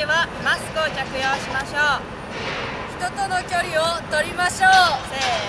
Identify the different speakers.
Speaker 1: 時はマスクを着用しましょう。
Speaker 2: 人との距離を取りましょう。